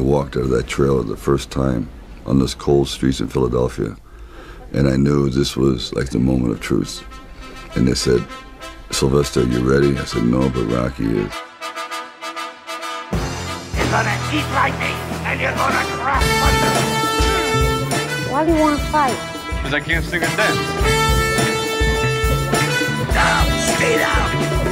walked out of that trailer the first time on those cold streets in Philadelphia, and I knew this was like the moment of truth. And they said, Sylvester, you ready? I said, no, but Rocky is. You're gonna eat like me, and you're gonna crash thunder. Why do you want to fight? Because I can't sing and dance. Down, stay down.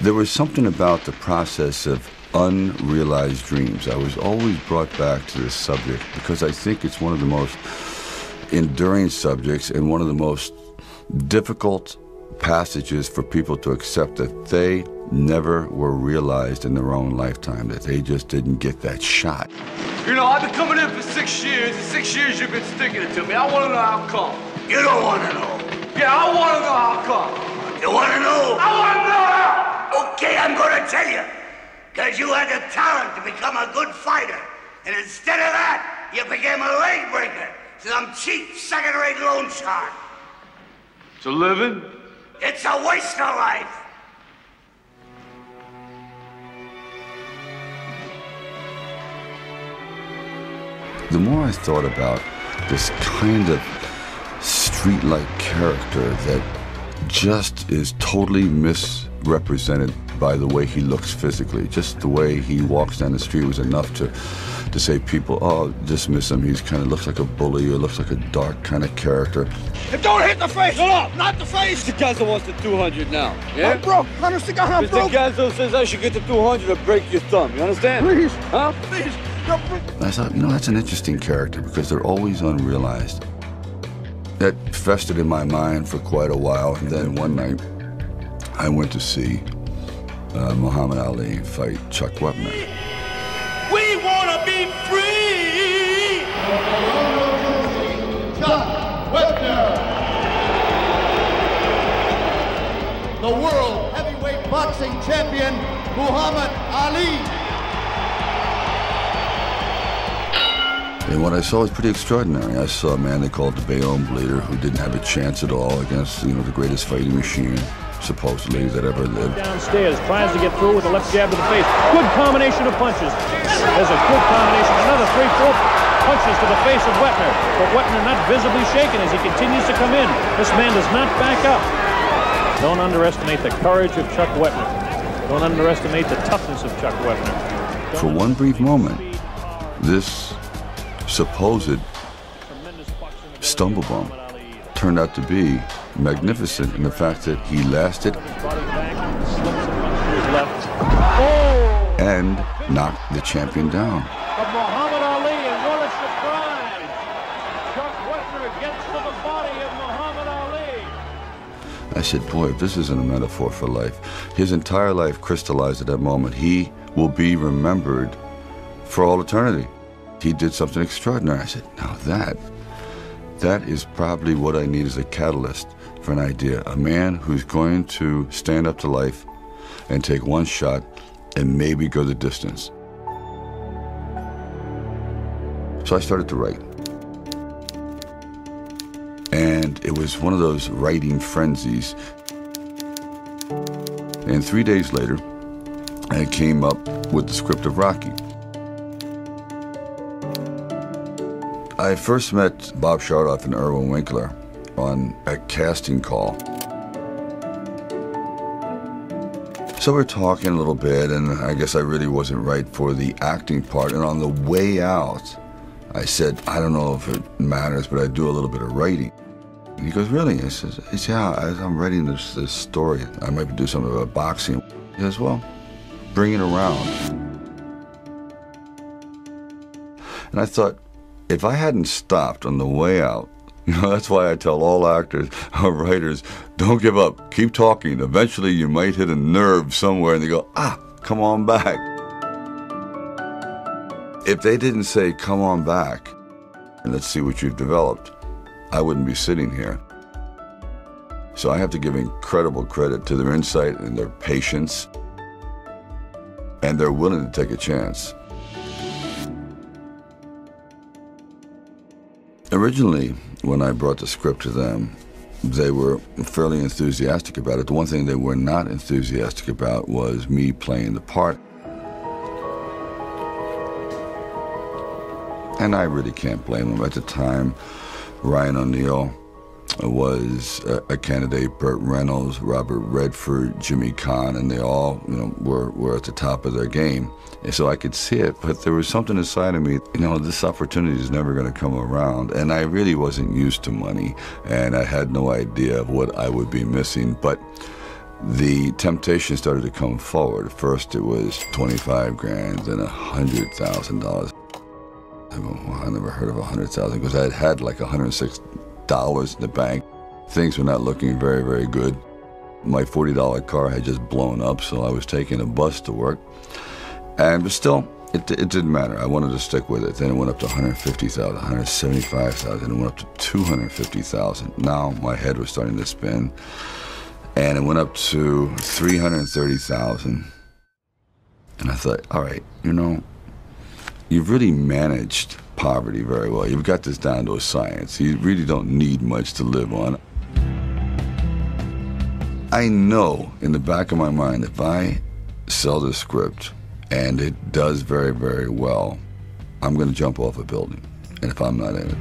There was something about the process of unrealized dreams. I was always brought back to this subject because I think it's one of the most enduring subjects and one of the most difficult passages for people to accept that they never were realized in their own lifetime, that they just didn't get that shot. You know, I've been coming in for six years, and six years you've been sticking it to me. I want to know how come. You don't wanna know. Yeah, I want to know how come. You wanna know? I want to know how. Okay, I'm gonna tell you. Because you had the talent to become a good fighter. And instead of that, you became a leg breaker. Some cheap, second-rate loan shark. It's a living? It's a waste of life. The more I thought about this kind of street-like character that just is totally misrepresented by the way he looks physically. Just the way he walks down the street was enough to to say people, oh, dismiss him. He's kind of looks like a bully or looks like a dark kind of character. And don't hit the face! No, not the face! Mr. Gazzo wants the 200 now. Yeah? I'm broke. Honest to God, I'm Mr. broke. Gazzo says I should get the 200 or break your thumb. You understand? Please, Huh? please. No, please. I thought, you know, that's an interesting character because they're always unrealized. That festered in my mind for quite a while, and then one night I went to see uh, Muhammad Ali fight Chuck Wepner. We want to be free! Chuck Wepner. The world heavyweight boxing champion, Muhammad Ali. And what I saw was pretty extraordinary. I saw a man they called the Bayonne Bleeder who didn't have a chance at all against, you know, the greatest fighting machine, supposedly, that ever lived. downstairs, tries to get through with a left jab to the face. Good combination of punches. There's a good combination. Another three, four punches to the face of Wepner. But Wepner not visibly shaken as he continues to come in. This man does not back up. Don't underestimate the courage of Chuck Wepner. Don't underestimate the toughness of Chuck Wepner. Don't For one brief moment, this supposed the tremendous boxing ability of stumble bump. Turned out to be magnificent in the fact that he lasted His body back and slips a punch to his left. And knocked the champion down. But Muhammad Ali, and what a surprise! Chuck Wepner gets to the body of Muhammad Ali. I said, boy, if this isn't a metaphor for life, his entire life crystallized at that moment. He will be remembered for all eternity. He did something extraordinary. I said, now that, that is probably what I need as a catalyst for an idea. A man who's going to stand up to life and take one shot and maybe go the distance. So I started to write. And it was one of those writing frenzies. And three days later, I came up with the script of Rocky. I first met Bob Chartoff and Irwin Winkler on a casting call. So we're talking a little bit, and I guess I really wasn't right for the acting part. And on the way out, I said, I don't know if it matters, but I do a little bit of writing. And he goes, Really? I says, Yeah, as I'm writing this, this story. I might do something about boxing. He says, Well, bring it around. And I thought, if I hadn't stopped on the way out, you know, that's why I tell all actors or writers, don't give up. Keep talking. Eventually you might hit a nerve somewhere and they go, ah, come on back. If they didn't say, come on back, and let's see what you've developed, I wouldn't be sitting here. So I have to give incredible credit to their insight and their patience, and they're willing to take a chance. Originally, when I brought the script to them, they were fairly enthusiastic about it. The one thing they were not enthusiastic about was me playing the part. And I really can't blame them. At the time, Ryan O'Neal was a, a, candidate, Burt Reynolds, Robert Redford, Jimmy Caan, and they all, you know, were, were at the top of their game. And so I could see it, but there was something inside of me, you know, this opportunity is never going to come around. And I really wasn't used to money, and I had no idea of what I would be missing. But the temptation started to come forward. First, it was 25 grand, then $100,000. I, I never heard of 100,000 because I had had like 106 dollars in the bank. Things were not looking very, very good. My $40 car had just blown up, so I was taking a bus to work. And but still, it, it didn't matter. I wanted to stick with it. Then it went up to 150,000, 175,000, it went up to 250,000. Now my head was starting to spin. And it went up to 330,000. And I thought, all right, you know, you've really managed poverty very well. You've got this down to a science. You really don't need much to live on. I know in the back of my mind if I sell the script and it does very, very well, I'm going to jump off a building. And if I'm not in it,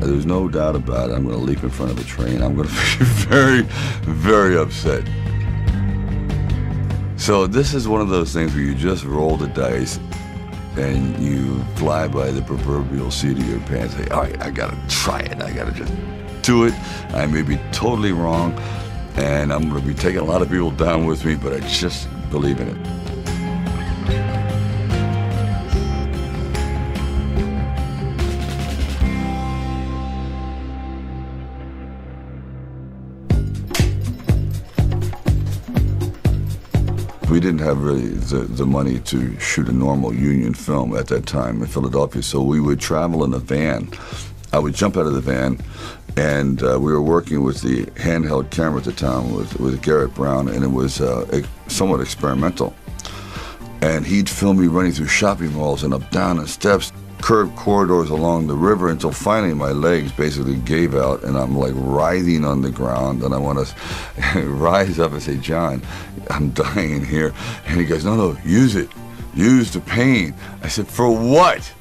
there's no doubt about it. I'm going to leap in front of a train. I'm going to be very, very upset. So this is one of those things where you just roll the dice and you fly by the proverbial seat of your pants. Say, all right, I gotta try it. I gotta just do it. I may be totally wrong, and I'm gonna be taking a lot of people down with me, but I just believe in it. Didn't have really the, the money to shoot a normal union film at that time in Philadelphia, so we would travel in a van. I would jump out of the van, and uh, we were working with the handheld camera at the time with, with Garrett Brown, and it was uh, somewhat experimental. And he'd film me running through shopping malls and up down the steps curved corridors along the river until finally my legs basically gave out and I'm like writhing on the ground and I want to rise up and say, John, I'm dying here. And he goes, no, no, use it. Use the pain. I said, for what?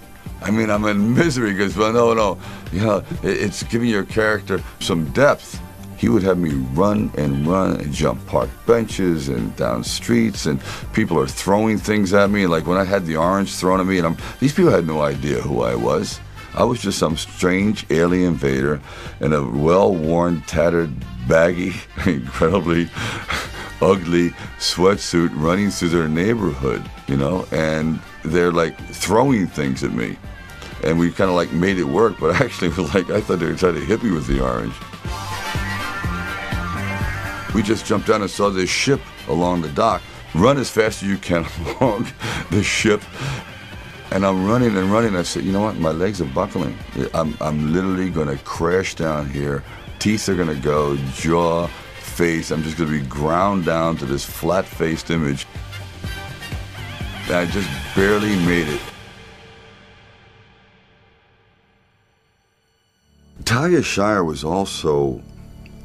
I mean, I'm in misery. He goes, well, no, no. You know, it's giving your character some depth he would have me run and run and jump park benches and down streets and people are throwing things at me like when i had the orange thrown at me and I'm, these people had no idea who i was. I was just some strange alien invader in a well-worn tattered baggy incredibly ugly sweatsuit running through their neighborhood you know and they're like throwing things at me. And we kind of like made it work but I actually like i thought they were trying to hit me with the orange we just jumped down and saw this ship along the dock. Run as fast as you can along the ship. And I'm running and running. I said, you know what? My legs are buckling. I'm, I'm literally going to crash down here. Teeth are going to go, jaw, face. I'm just going to be ground down to this flat faced image. And I just barely made it. Talia Shire was also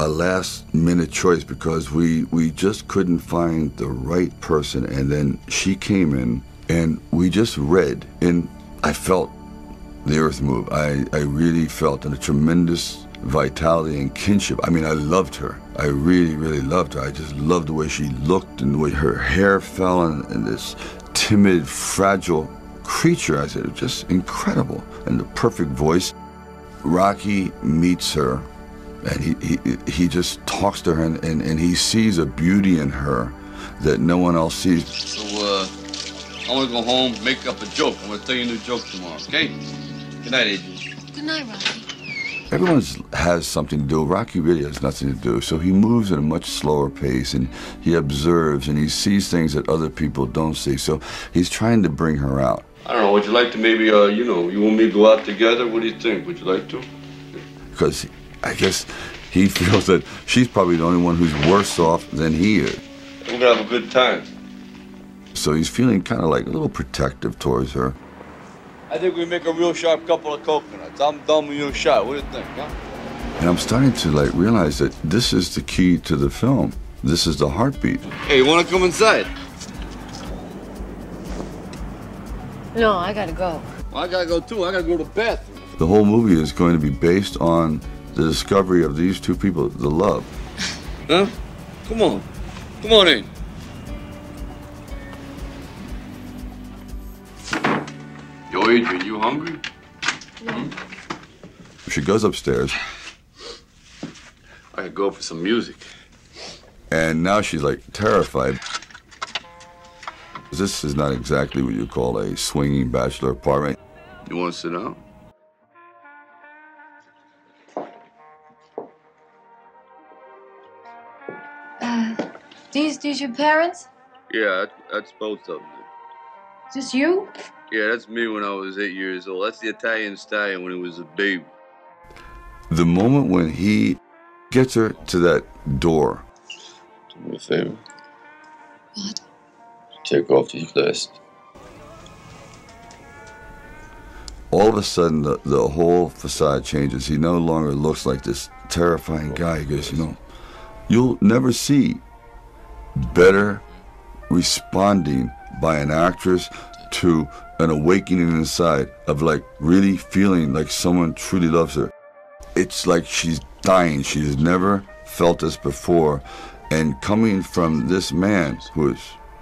a last minute choice because we we just couldn't find the right person and then she came in and we just read and I felt the earth move. I, I really felt a tremendous vitality and kinship. I mean, I loved her. I really, really loved her. I just loved the way she looked and the way her hair fell and, and this timid, fragile creature. I said, just incredible. And the perfect voice. Rocky meets her and he, he, he just talks to her and, and, and he sees a beauty in her that no one else sees. So, uh, I want to go home, make up a joke. I'm going to tell you a new joke tomorrow, okay? Good night, Adrian. Good night, Rocky. Everyone has something to do. Rocky really has nothing to do. So he moves at a much slower pace and he observes and he sees things that other people don't see. So he's trying to bring her out. I don't know. Would you like to maybe, uh, you know, you and me go out together? What do you think? Would you like to? Because I guess he feels that she's probably the only one who's worse off than he is. We're gonna have a good time. So he's feeling kind of like a little protective towards her. I think we make a real sharp couple of coconuts. I'm dumb and you're shy. What do you think, huh? And I'm starting to like realize that this is the key to the film. This is the heartbeat. Hey, you wanna come inside? No, I gotta go. Well, I gotta go too. I gotta go to the bathroom. The whole movie is going to be based on the discovery of these two people, the love. Huh? Come on. Come on in. Yo, Adrian, you hungry? No. She goes upstairs, I could go for some music. and now she's like terrified. This is not exactly what you call a swinging bachelor apartment. You wanna sit down? Uh, these these your parents? Yeah, that's, that's both of them. Just you? Yeah, that's me when I was eight years old. That's the Italian stallion when he was a baby. The moment when he gets her to that door, Do me a favor. What? Take off these glasses. all of a sudden the, the whole facade changes. He no longer looks like this terrifying guy. He goes, you know, you'll never see better responding by an actress to an awakening inside of like really feeling like someone truly loves her. It's like she's dying. She's never felt this before. And coming from this man who is,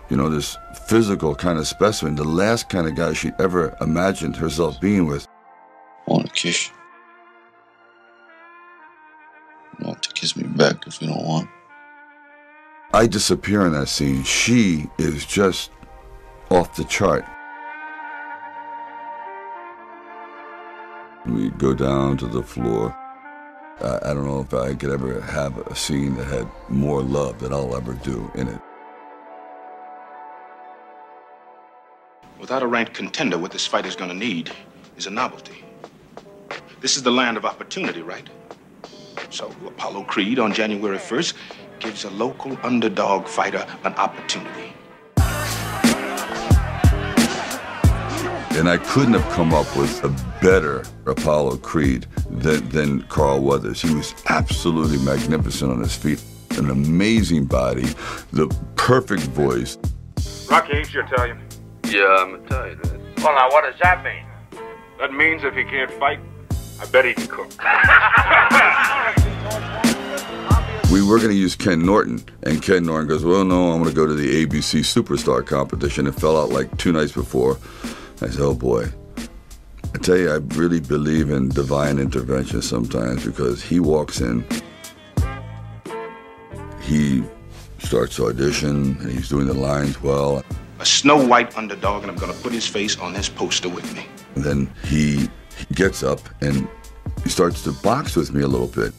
you know, this physical kind of specimen, the last kind of guy she ever imagined herself being with. I want to kiss. You want kiss me back if you don't want. I disappear in that scene. She is just off the chart. We go down to the floor. I, I don't know if I could ever have a scene that had more love that I'll ever do in it. Without a ranked contender, what this fight is going to need is a novelty. This is the land of opportunity, right? So Apollo Creed on January 1st gives a local underdog fighter an opportunity. And I couldn't have come up with a better Apollo Creed than, than Carl Weathers. He was absolutely magnificent on his feet. An amazing body, the perfect voice. Rocky, ain't you Italian? Yeah, I'm Italian. man. Well, now, what does that mean? That means if he can't fight, I bet he can cook. We were going to use Ken Norton, and Ken Norton goes, Well, no, I'm going to go to the ABC Superstar competition. It fell out like two nights before. I said, Oh boy. I tell you, I really believe in divine intervention sometimes because he walks in, he starts to audition, and he's doing the lines well. A Snow White underdog, and I'm going to put his face on this poster with me. And then he gets up and he starts to box with me a little bit.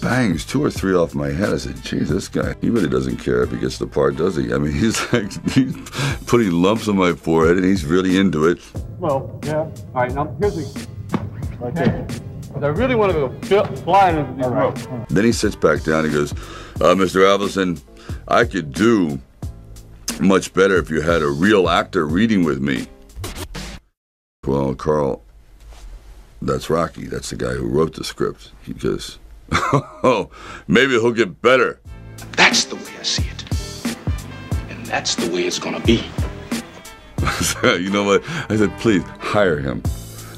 Bangs two or three off my head. I said, geez, this guy, he really doesn't care if he gets the part, does he? I mean, he's like, he's putting lumps on my forehead and he's really into it. Well, yeah. All right, now here's the. Right there. I really want to go flying into these ropes. Then he sits back down. He goes, uh, Mr. Avildsen, I could do much better if you had a real actor reading with me. Well, Carl, that's Rocky. That's the guy who wrote the script. He goes, oh, maybe he'll get better. That's the way I see it. And that's the way it's going to be. you know what? I said, please hire him.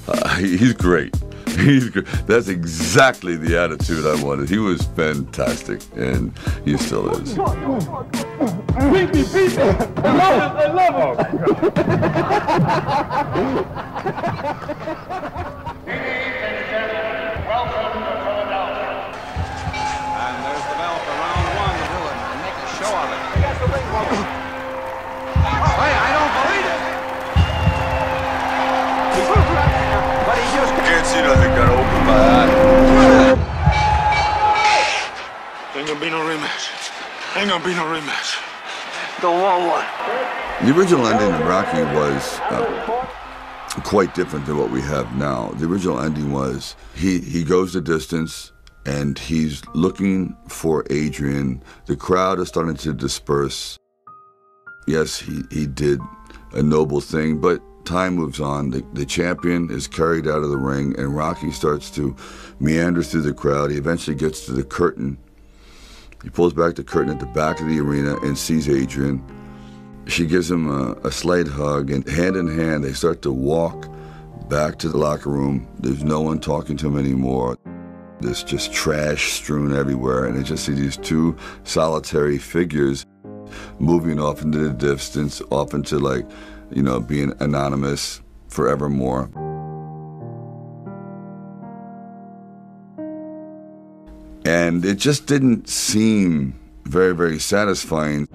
Uh, he- he's great. He's great. That's exactly the attitude I wanted. He was fantastic, and he still is. Beat me, beat me! I love it, I love it! Can't see nothing. Gotta open my eye. Ain't to be no rematch. Ain't to be no rematch. Don't want one. The original ending of Rocky was uh, quite different than what we have now. The original ending was he, he goes the distance and he's looking for Adrian. The crowd is starting to disperse. Yes, he, he did a noble thing, but time moves on, the, the champion is carried out of the ring, and Rocky starts to meander through the crowd. He eventually gets to the curtain. He pulls back the curtain at the back of the arena and sees Adrian. She gives him a, a slight hug, and hand in hand, they start to walk back to the locker room. There's no one talking to him anymore. There's just trash strewn everywhere, and I just see these two solitary figures moving off into the distance, off into like, you know, being anonymous forevermore. And it just didn't seem very, very satisfying.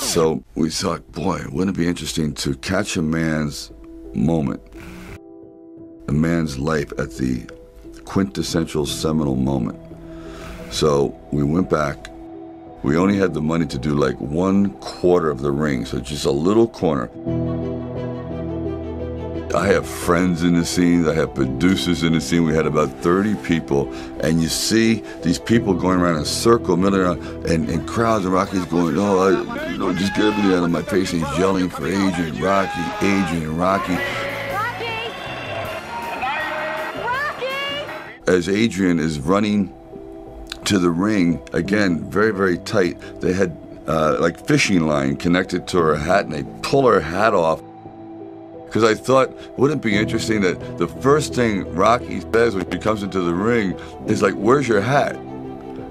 So we thought, boy, wouldn't it be interesting to catch a man's moment, a man's life at the quintessential seminal moment. So we went back. We only had the money to do like one quarter of the ring, so just a little corner. I have friends in the scene, I have producers in the scene. We had about 30 people, and you see these people going around in a circle, milling around, and, and crowds, and Rocky's going, oh, I, you know, just get everything out of my face, and he's yelling for Adrian, Rocky, Adrian, Rocky. Rocky! Rocky! As Adrian is running to the ring, again, very, very tight, they had uh, like fishing line connected to her hat, and they pull her hat off. Because I thought, wouldn't it be interesting that the first thing Rocky says when he comes into the ring is like, "Where's your hat?"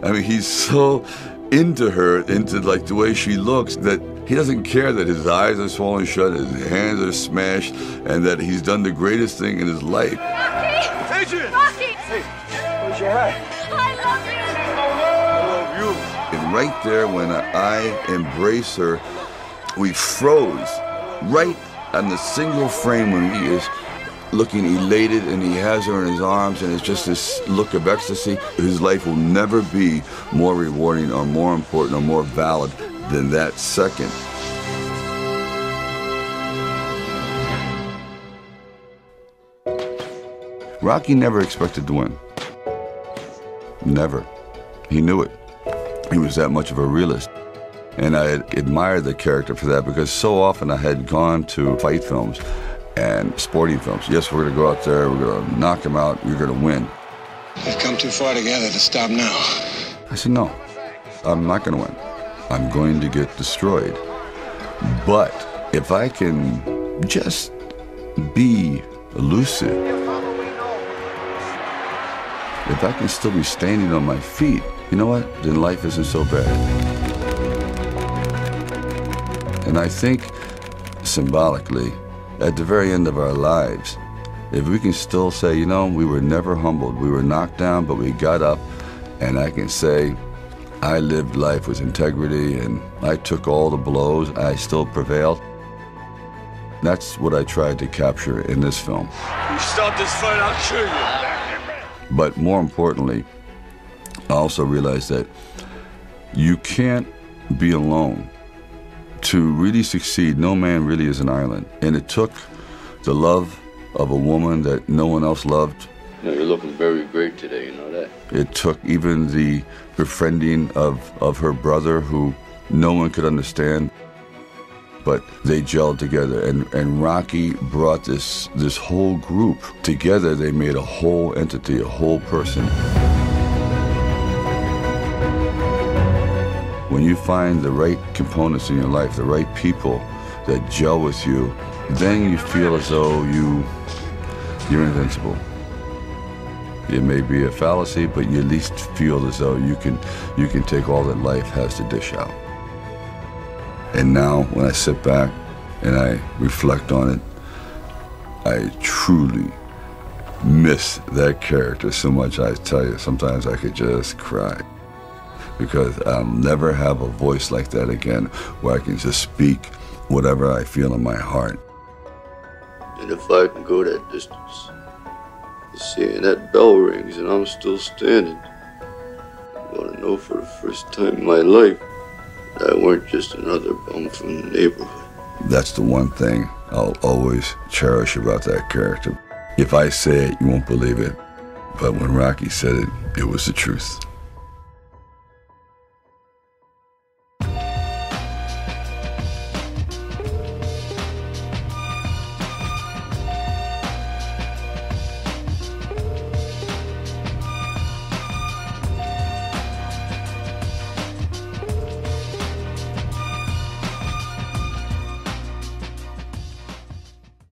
I mean, he's so into her, into like the way she looks, that he doesn't care that his eyes are swollen shut, his hands are smashed, and that he's done the greatest thing in his life. Rocky! Adrian! Rocky! Hey, where's your hat? Right there, when I embrace her, we froze right on the single frame when he is looking elated and he has her in his arms and it's just this look of ecstasy. His life will never be more rewarding or more important or more valid than that second. Rocky never expected to win. Never. He knew it. He was that much of a realist. And I admired the character for that because so often I had gone to fight films and sporting films. Yes, we're going to go out there, we're going to knock him out, you're going to win. We've come too far together to stop now. I said, no, I'm not going to win. I'm going to get destroyed. But if I can just be elusive, if I can still be standing on my feet, you know what? Then life isn't so bad. And I think symbolically, at the very end of our lives, if we can still say, you know, we were never humbled, we were knocked down, but we got up, and I can say, I lived life with integrity and I took all the blows, I still prevailed. That's what I tried to capture in this film. You start this fight, I'll kill you. But more importantly, I also realized that you can't be alone. To really succeed, no man really is an island. And it took the love of a woman that no one else loved. You know, you're looking very great today, you know that? It took even the befriending of, of her brother, who no one could understand. But they gelled together, and, and Rocky brought this, this whole group together. They made a whole entity, a whole person. When you find the right components in your life, the right people that gel with you, then you feel as though you, you're invincible. It may be a fallacy, but you at least feel as though you can, you can take all that life has to dish out. And now, when I sit back and I reflect on it, I truly miss that character so much. I tell you, sometimes I could just cry because I'll never have a voice like that again where I can just speak whatever I feel in my heart. And if I can go that distance, seeing that bell rings and I'm still standing, I'm gonna know for the first time in my life that weren't just another bum from the neighborhood. That's the one thing I'll always cherish about that character. If I say it, you won't believe it. But when Rocky said it, it was the truth.